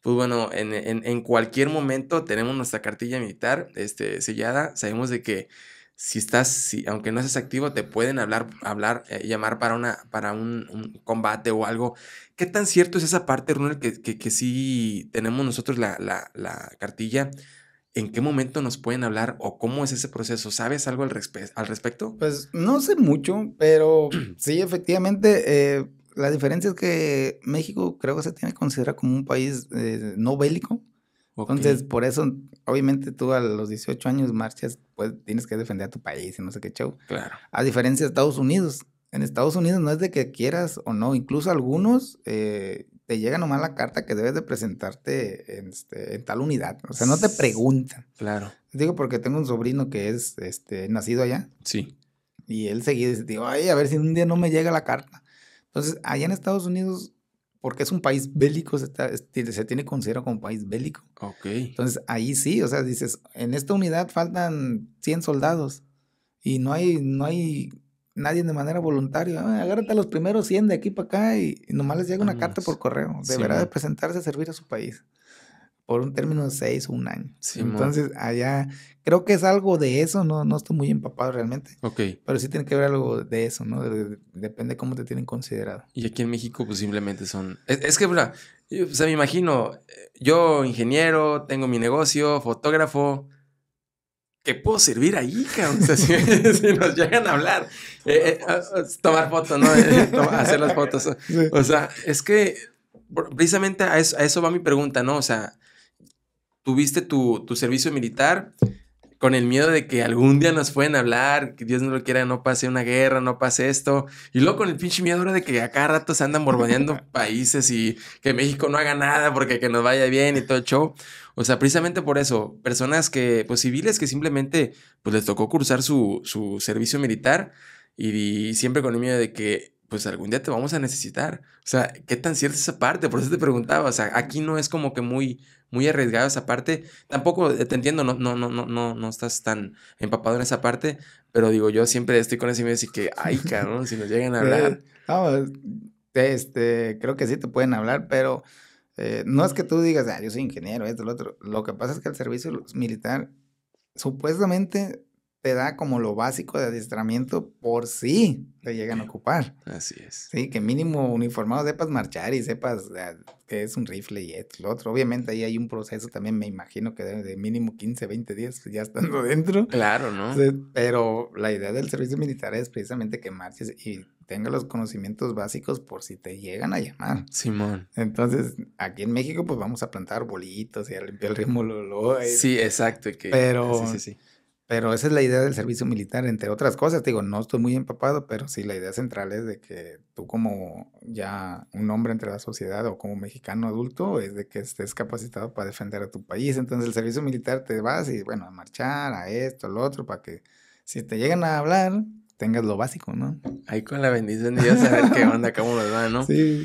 Pues bueno, en, en, en, cualquier momento tenemos nuestra cartilla militar este, sellada. Sabemos de que si estás, si, aunque no seas activo, te pueden hablar, hablar, eh, llamar para, una, para un, un, combate o algo. ¿Qué tan cierto es esa parte, Runel, que, que, que sí tenemos nosotros la, la, la, cartilla? ¿En qué momento nos pueden hablar o cómo es ese proceso? ¿Sabes algo al, respe al respecto? Pues no sé mucho, pero sí, efectivamente, eh, la diferencia es que México creo que se tiene que considerar como un país eh, no bélico. Entonces, por eso, obviamente tú a los 18 años marchas, pues tienes que defender a tu país y no sé qué show. Claro. A diferencia de Estados Unidos. En Estados Unidos no es de que quieras o no, incluso algunos eh, te llega nomás la carta que debes de presentarte en, este, en tal unidad. O sea, no te preguntan. Claro. Digo porque tengo un sobrino que es este, nacido allá. Sí. Y él seguía dice, ay, a ver si un día no me llega la carta. Entonces, allá en Estados Unidos porque es un país bélico, se, se tiene considerado como país bélico. Ok. Entonces ahí sí, o sea, dices, en esta unidad faltan 100 soldados y no hay, no hay nadie de manera voluntaria. Ah, agárrate a los primeros 100 de aquí para acá y, nomás les llega una carta por correo. Deberá de presentarse a servir a su país por un término de seis o un año. Sí, Entonces, allá creo que es algo de eso, no, no estoy muy empapado realmente. Ok. Pero sí tiene que ver algo de eso, ¿no? depende cómo te tienen considerado. Y aquí en México, pues simplemente son. Es, que, o sea, me imagino, yo, ingeniero, tengo mi negocio, fotógrafo. ¿Qué puedo servir ahí, cabrón? O sea, si, nos llegan a hablar, eh, eh, tomar fotos, ¿no? hacer las fotos. O sea, es que precisamente a eso, a eso va mi pregunta, ¿no? O sea, tuviste tu, tu, servicio militar con el miedo de que algún día nos pueden hablar, que Dios no lo quiera, no pase una guerra, no pase esto. Y luego con el pinche miedo ahora de que a cada rato se andan borboneando países y que México no haga nada porque que nos vaya bien y todo el show. O sea, precisamente por eso, personas que, pues civiles que simplemente, pues les tocó cursar su, su servicio militar y siempre con el miedo de que pues algún día te vamos a necesitar. O sea, ¿qué tan cierta es esa parte? Por eso te preguntaba, o sea, aquí no es como que muy, muy arriesgado esa parte. Tampoco eh, te entiendo, no, no, no, no, no, no estás tan empapado en esa parte, pero digo, yo siempre estoy con ese miedo y que, ay, cabrón, si nos llegan a hablar. no, este, creo que sí te pueden hablar, pero eh, no es que tú digas, ah, yo soy ingeniero, esto, lo otro. Lo que pasa es que el servicio militar supuestamente te da como lo básico de adiestramiento por si te llegan a ocupar. Así es. Sí, que mínimo uniformado sepas marchar y sepas que es un rifle y esto, lo otro. Obviamente ahí hay un proceso también, me imagino que de mínimo 15, 20 días ya estando dentro. Claro, ¿no? pero la idea del servicio militar es precisamente que marches y tengas los conocimientos básicos por si te llegan a llamar. Simón. Entonces, aquí en México pues vamos a plantar bolitos y a limpiar el ritmo. Lo, sí, exacto. Que, pero... Sí, sí, sí pero esa es la idea del servicio militar, entre otras cosas. Te digo, no estoy muy empapado, pero sí la idea central es de que tú como ya un hombre entre la sociedad o como mexicano adulto, es de que estés capacitado para defender a tu país. Entonces el servicio militar te vas y bueno, a marchar, a esto, a lo otro, para que si te llegan a hablar, tengas lo básico, ¿no? Ahí con la bendición de Dios a ver qué onda, cómo nos va, ¿no? Sí.